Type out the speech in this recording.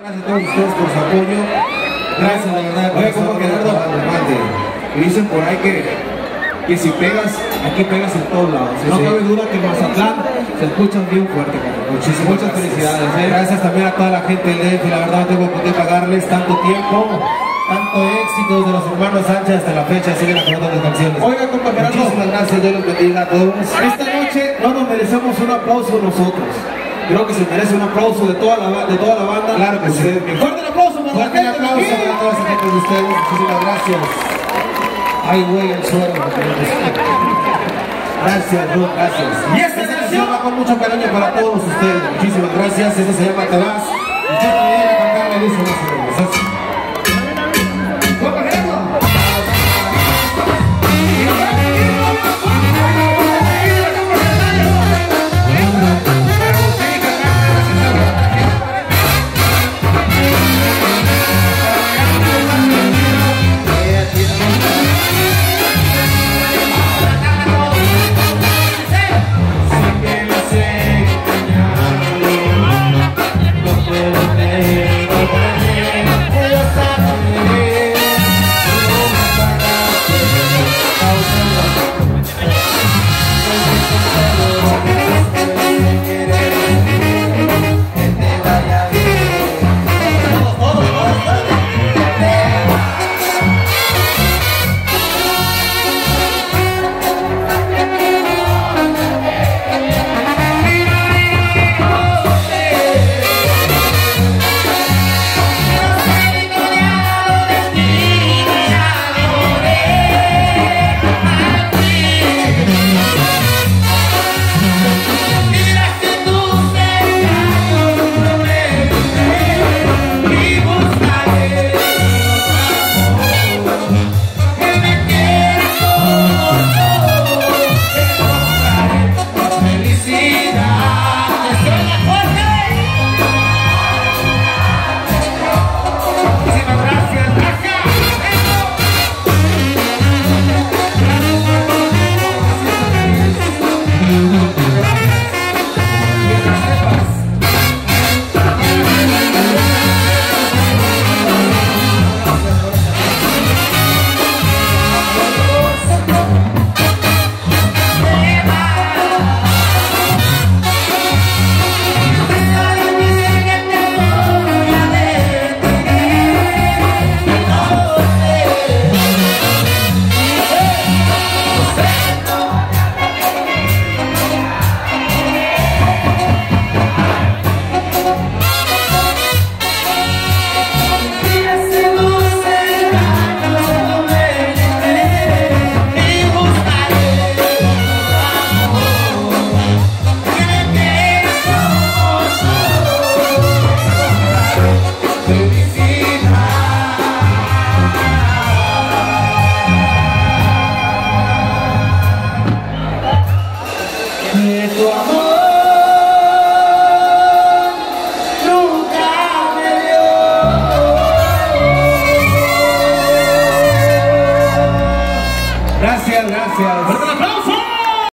Gracias a todos ustedes por su apoyo. Gracias, de verdad. Oye, ¿cómo que Gerardo? Dicen por ahí que, que si pegas, aquí pegas en todos lados. Sí, no sí. cabe duda que en Mazatlán se escuchan bien fuerte, carnal. Muchísimas Muchas gracias. felicidades. ¿eh? Gracias también a toda la gente del DF. La verdad no tengo por qué pagarles tanto tiempo, tanto éxito de los hermanos Sánchez hasta la fecha. Siguen las canciones. Oiga, compa Gerardo. Muchísimas gracias. Dios los bendiga a todos. Esta noche no nos merecemos un aplauso nosotros. Creo que se merece un aplauso de toda la, de toda la banda. Claro que sí. Bien. Fuerte el aplauso para la Fuerte el gente de aplauso aquí. para toda gente de ustedes. Muchísimas gracias. Ay, güey, el suelo. Gracias, Ruth, gracias. Y esta canción va con mucho cariño para todos ustedes. Muchísimas gracias. Eso se llama vas. Y usted también a cantarle Luis Que Gracias, gracias.